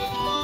Oh.